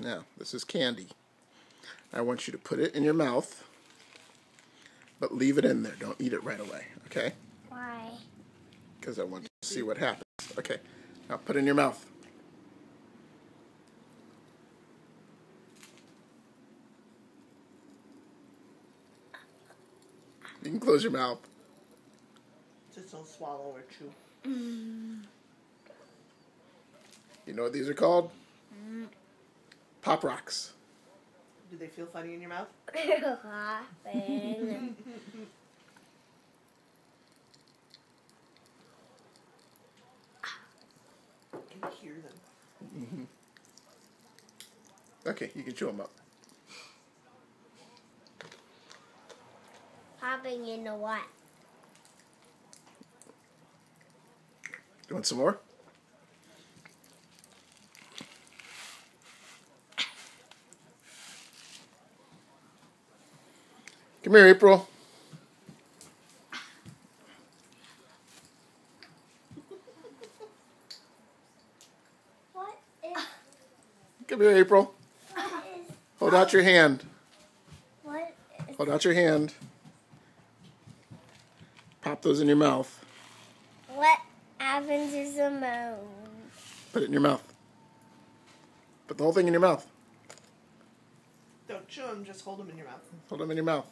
Now, this is candy. I want you to put it in your mouth, but leave it in there. Don't eat it right away, okay? Why? Because I want to see what happens. Okay, now put it in your mouth. You can close your mouth. Just don't swallow or chew. Mm. You know what these are called? Pop rocks. Do they feel funny in your mouth? Laughing. Can you hear them? Mhm. Okay, you can chew them up. Popping in the what? You want some more? Come here, April. What is, Come here, April. what is, Hold out your hand. what is, Hold out your hand. Pop those in your mouth. what happens is a Simone? Put it in your mouth. Put the whole thing in your mouth. Don't chew them, just hold them in your mouth. Hold them in your mouth.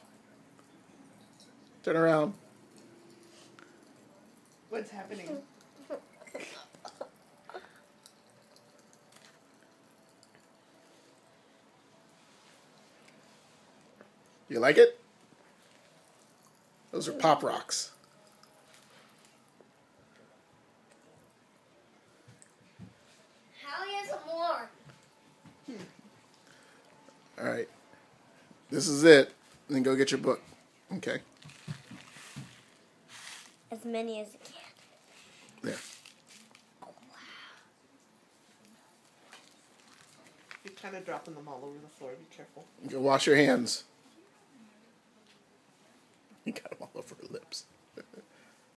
Turn around. What's happening? You like it? Those are pop rocks. How is more? All right. This is it. Then go get your book. Okay. As many as I can. There. You're kind of dropping them all over the floor. Be careful. Go wash your hands. You got them all over her lips.